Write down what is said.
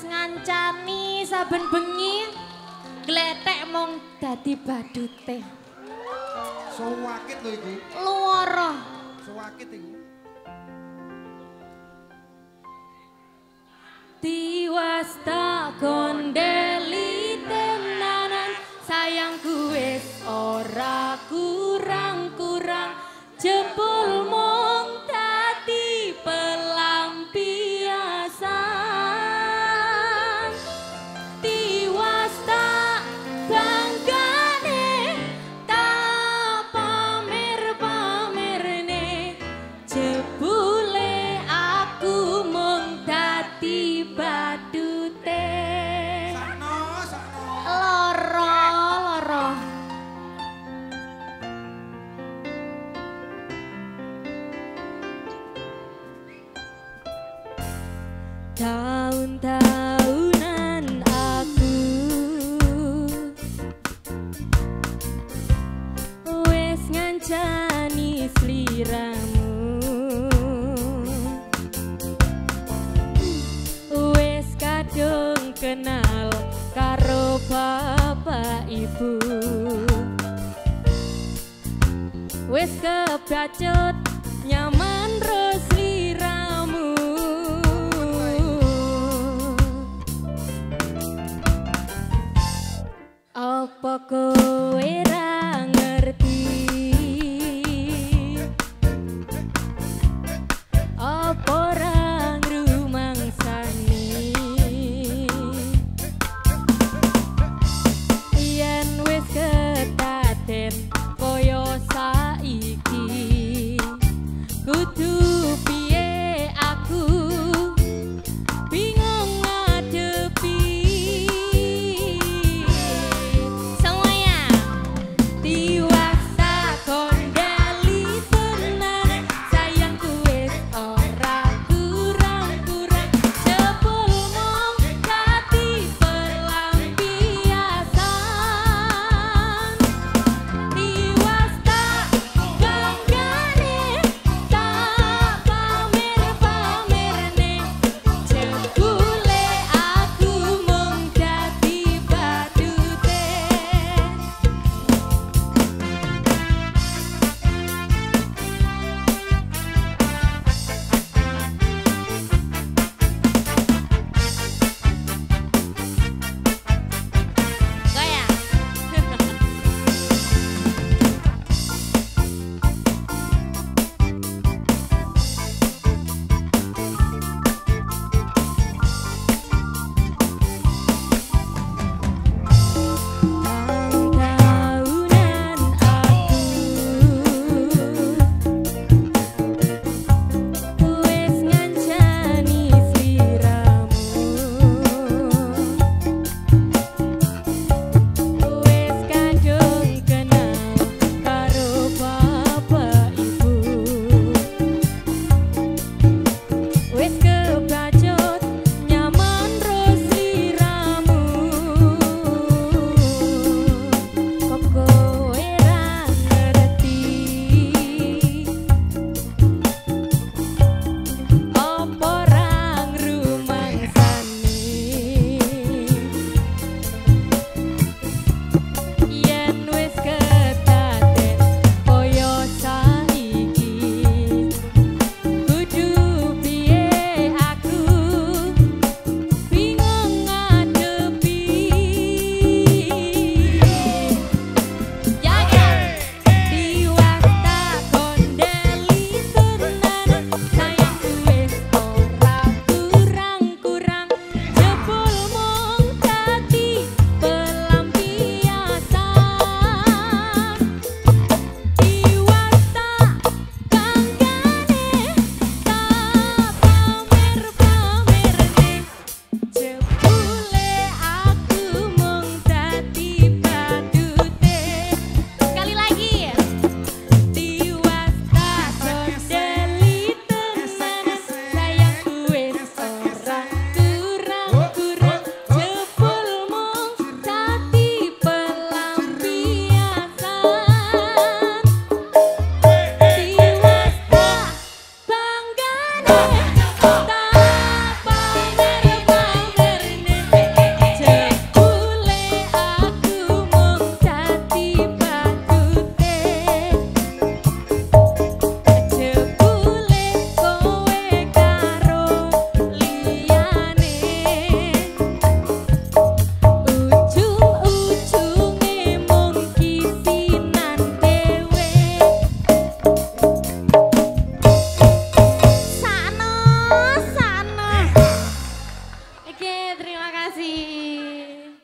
ngancani saben bengi gletek mong dadi badute. Sowakit lho iki. Luara. Sowakit iki. Diwasta wis kebacut nyam